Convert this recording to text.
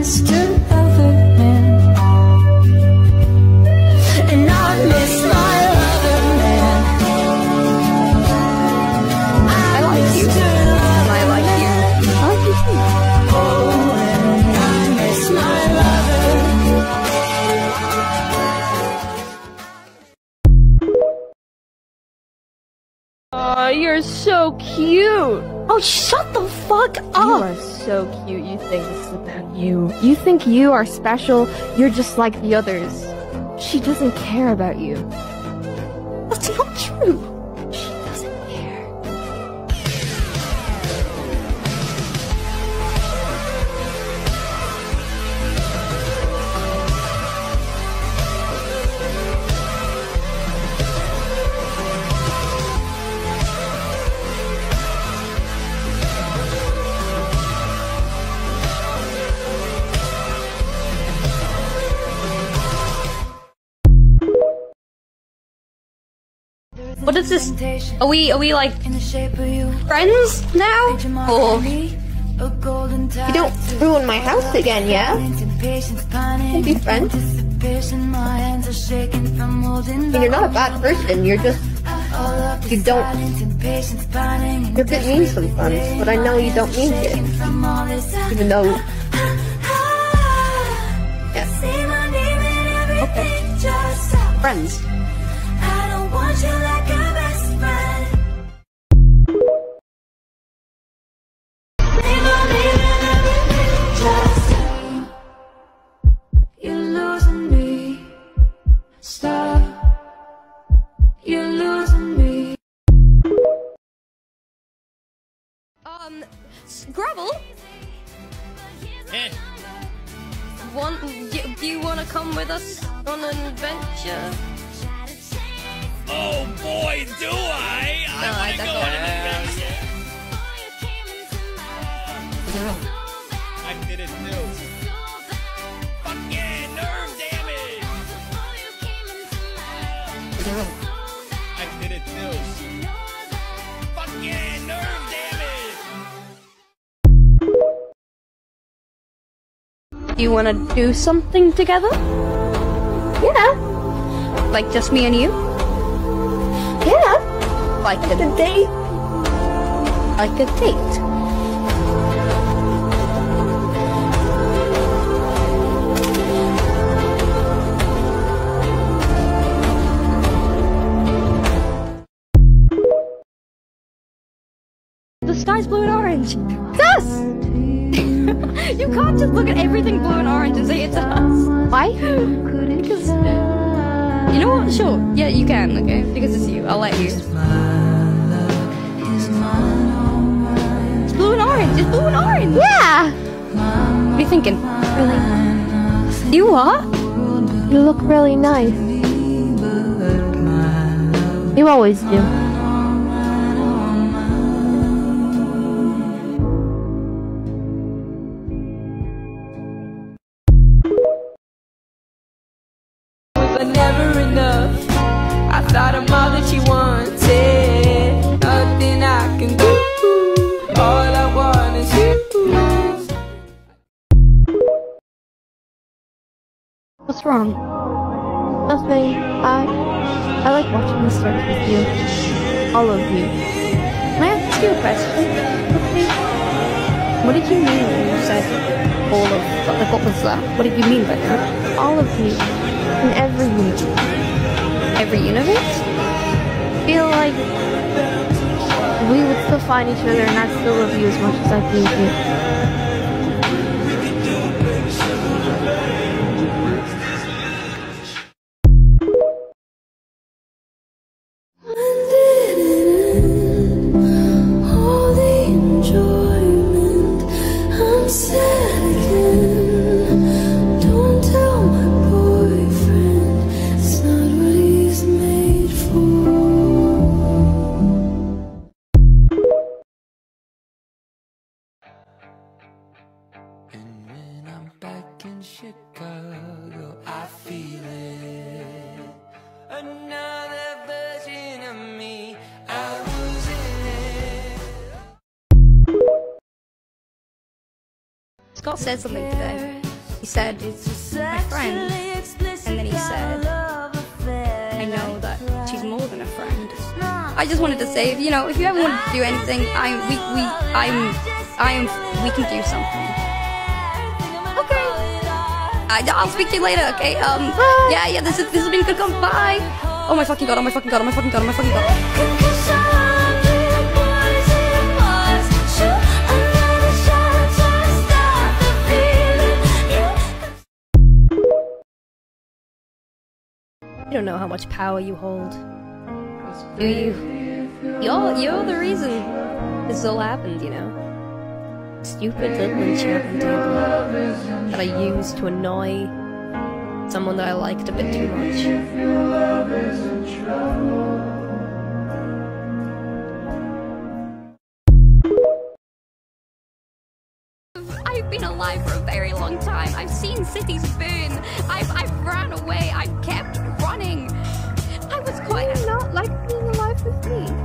Mr. Aw, you're so cute. Oh, shut the fuck up! You are so cute. You think this is about you. You think you are special. You're just like the others. She doesn't care about you. That's not true. What is this? Are we are we like friends now? Or You don't ruin my house again, yeah? We'll be friends. And you're not a bad person, you're just. You don't. You're a bit mean sometimes, but I know you don't mean it. Even though. Yeah. Okay. Friends. Eh, Want? Do, do you want to come with us on an adventure? oh boy, do I! I No, I wanna go on an adventure. Do you want to do something together? Yeah. Like just me and you? Yeah. Like a The date. like a date? The sky's blue and orange. Us! You can't just look at everything blue and orange and say it's us. Why? Because you know what? Sure. Yeah, you can. Okay, because it's you. I'll let you. It's blue and orange. It's blue and orange. Yeah. What are you thinking? Really? You are? You look really nice. You always do. Never enough. I thought I'm all that wanted. Nothing I can do. All I want is you. What's wrong? Nothing. I. I like watching the stars with you. All of you. Can I ask you a question? Okay. What did you mean when you said all of? Like, what was that? What did you mean by that? All of you. In every universe. Every universe? feel like we would still find each other and I'd still love you as much as I do you. Scott said something today. He said, my friend. And then he said, I know that she's more than a friend. I just wanted to say, you know, if you ever want to do anything, I'm, we, we, I'm, I'm, we can do something. Okay. I, I'll speak to you later, okay? Um, yeah, yeah, this, is, this has been good. Come, bye. Oh my fucking god, oh my fucking god, oh my fucking god, oh my fucking god. You don't know how much power you hold. Do you? You're, you're the reason this all happened, you know? Stupid little enchantment table that I used to annoy someone that I liked a bit too much. I've been alive for a very long time. I've seen cities burn. I've, I've ran away. I've kept running. I was quite. Not like being alive with me?